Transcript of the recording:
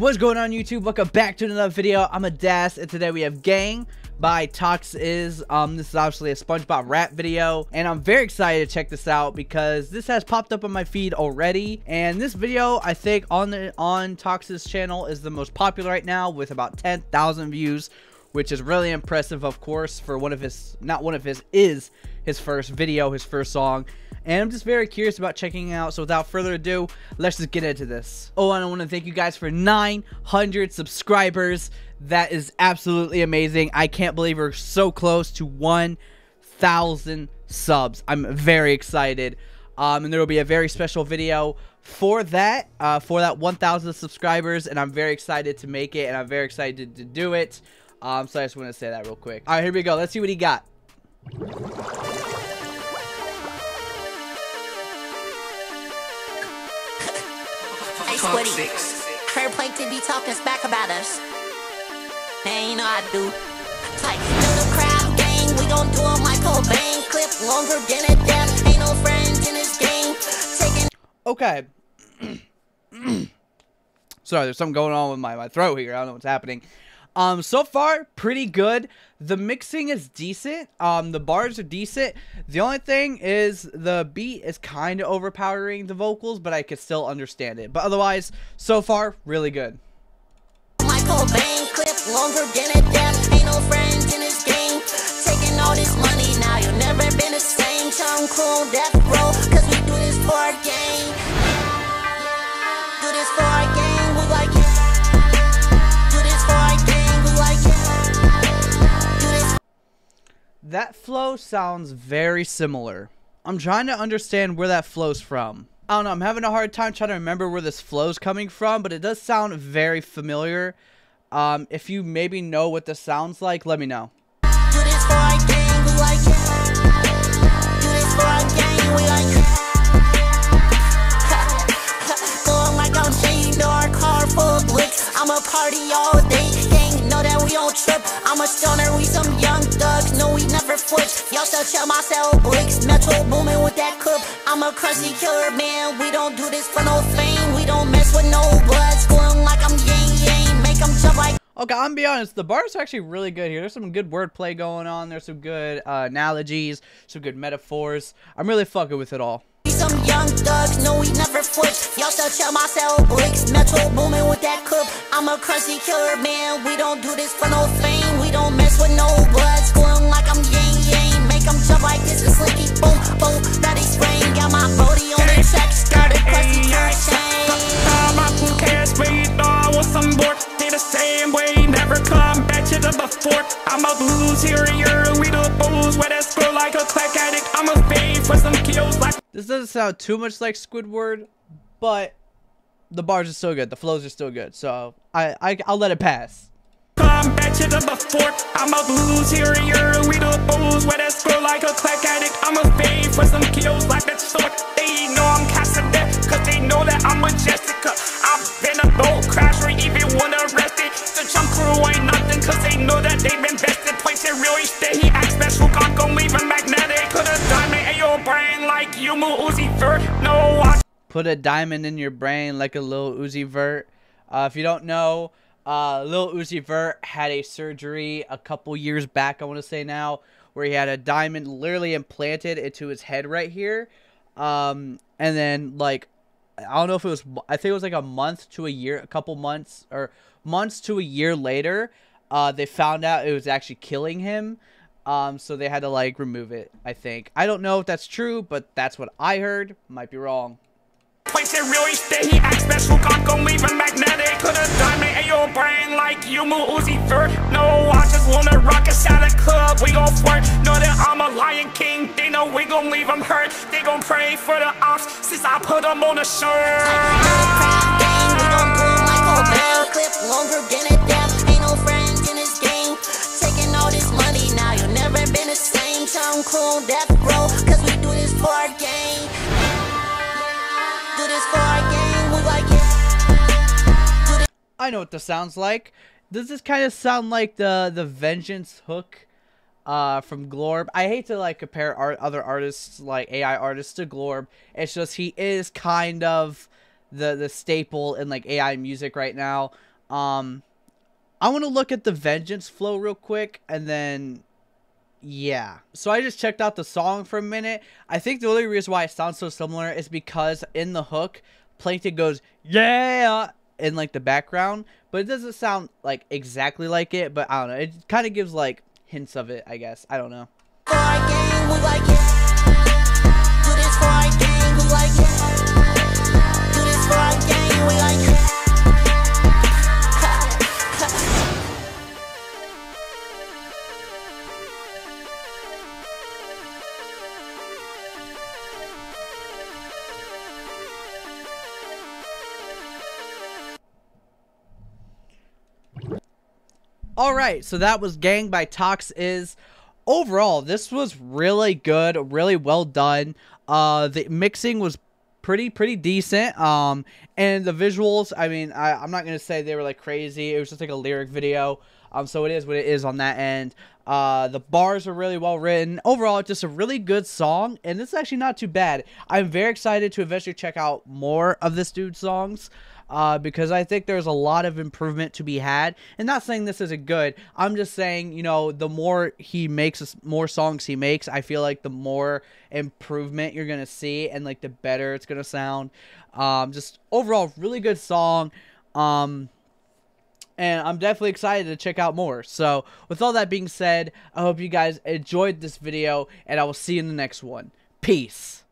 What's going on YouTube? Welcome back to another video. I'm Adast and today we have Gang by Toxizz. Um, this is obviously a SpongeBob rap video and I'm very excited to check this out because this has popped up on my feed already and this video I think on the on Tox's channel is the most popular right now with about 10,000 views which is really impressive of course for one of his not one of his is his first video his first song and I'm just very curious about checking out. So without further ado, let's just get into this. Oh, and I want to thank you guys for 900 subscribers. That is absolutely amazing. I can't believe we're so close to 1,000 subs. I'm very excited. Um, and there will be a very special video for that, uh, for that 1,000 subscribers. And I'm very excited to make it, and I'm very excited to do it. Um, so I just want to say that real quick. All right, here we go. Let's see what he got. Sweaty. Her plankton be talking smack about us. They ain't know I do. Like, know the crowd gang, we gon' do them like Cobain. Clip longer than a death. Ain't no friends in this game. Taking. Okay. Sorry, there's something going on with my, my throat here. I don't know what's happening. Um, so far, pretty good. The mixing is decent. Um, the bars are decent. The only thing is the beat is kind of overpowering the vocals, but I could still understand it. But otherwise, so far, really good. like Cobain clip longer than a death. Ain't no friends in game. Taking all this money now, you'll never been the same. Death That flow sounds very similar. I'm trying to understand where that flows from. I don't know, I'm having a hard time trying to remember where this flow's coming from, but it does sound very familiar. Um, if you maybe know what this sounds like, let me know. I'm party all day, gang, know that we don't trip. I'm never flip. Y'all still check my cell bricks, Metro booming with that clip. I'm a crusty killer, man, we don't do this for no fame. We don't mess with no blood, schooling like I'm yang yang, make them jump like. Okay, I'm gonna be honest, the bars are actually really good here. There's some good wordplay going on, there's some good uh, analogies, some good metaphors. I'm really fucking with it all some young thugs, no we never. Y'all still check my cell bricks, Metro booming with that clip. I'm a crusty killer, man. We don't do this for no fame. We don't mess with no like I'm jump like this is slicky, boom boom. That is sprain, got my body on the check, started crusty killer chain. I'm out to cash, wait, I was some board. They the same way, never come back to the before. I'm about to here, we the bulls, where that scroll like a crack addict. I'm a fade for some kills like. This doesn't sound too much like Squidward, but the bars are still good. The flows are still good. So I, I I'll let it pass. Come back to the before. I'm about to lose here like a crack addict. I'm a fade for some kills like that sword. They know I'm casting that cause they know that I'm Jessica. I've been a boat crasher, even when arrested. The jump crew ain't nothing cause they know that they've invested. Place it really stay. He acts special, God gon' leave him magnetic. Could've diamond in your brain like you move Uzi Vert. No, I Put a diamond in your brain like a little Uzi Vert. Uh, if you don't know, uh, Lil Uzi Vert had a surgery a couple years back, I want to say now, where he had a diamond literally implanted into his head right here. Um, and then, like, I don't know if it was, I think it was like a month to a year, a couple months, or months to a year later, uh, they found out it was actually killing him. Um, so they had to, like, remove it, I think. I don't know if that's true, but that's what I heard. Might be wrong. Place it really stay, he acts special, God gon' leave him magnetic. Could've diamond in your brain like you move Uzi Vert No, I just wanna rock us out of club, we gon' flirt. Know that I'm a Lion King, they know we gon' leave him hurt. They gon' pray for the ops, since I put them on the shirt. Clip longer than a death Ain't no friends in this game Taking all this money now, you'll never been the same. Tongue cool, death row, cause we do this for a game I know what this sounds like. Does this kind of sound like the the Vengeance hook uh, from Glorb? I hate to like compare art, other artists like AI artists to Glorb. It's just he is kind of the the staple in like AI music right now. Um, I want to look at the Vengeance flow real quick, and then yeah. So I just checked out the song for a minute. I think the only reason why it sounds so similar is because in the hook, Plankton goes, yeah, in like the background, but it doesn't sound like exactly like it, but I don't know. It kind of gives like hints of it, I guess. I don't know. All right, so that was Gang by Toxizz overall this was really good, really well done. Uh the mixing was pretty pretty decent. Um and the visuals, I mean, I I'm not to say they were like crazy. It was just like a lyric video. Um so it is what it is on that end. Uh the bars are really well written. Overall, just a really good song and this is actually not too bad. I'm very excited to eventually check out more of this dude's songs uh, because I think there's a lot of improvement to be had. And not saying this isn't good. I'm just saying, you know, the more he makes, more songs he makes, I feel like the more improvement you're gonna see, and like the better it's gonna sound. Um, just overall, really good song. Um, and I'm definitely excited to check out more. So, with all that being said, I hope you guys enjoyed this video, and I will see you in the next one. Peace.